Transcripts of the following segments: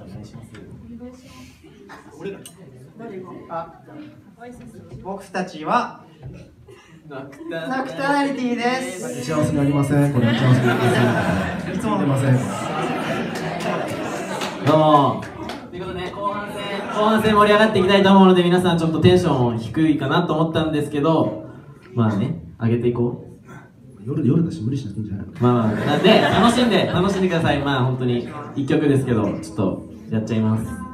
お願いしますあ僕たちはナクタナリティです幸せにありません。これ幸せにありません。いつも出ません。どうもということで後半戦後半戦盛り上がっていきたいと思うので皆さんちょっとテンション低いかなと思ったんですけどまあね上げていこう夜夜だし無理しなくていいんじゃないの。まあまあなんで楽しんで楽しんでくださいまあ本当に一曲ですけどちょっとやっちゃいます。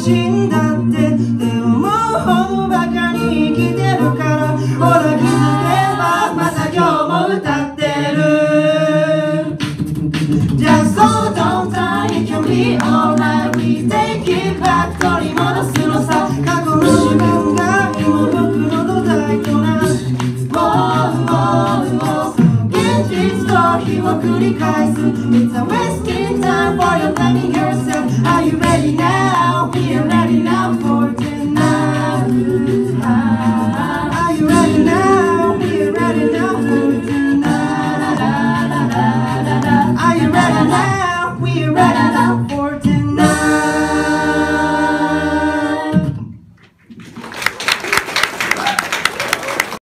のまま死んだってって思うほどバカに生きてるからほら気づけばまた今日も歌ってる Just so don't die, it can be alright We take it back 取り戻すのさ過去の自分が今僕の土台となる Wow, wow, wow 現実逃避を繰り返す It's a wasting time for your time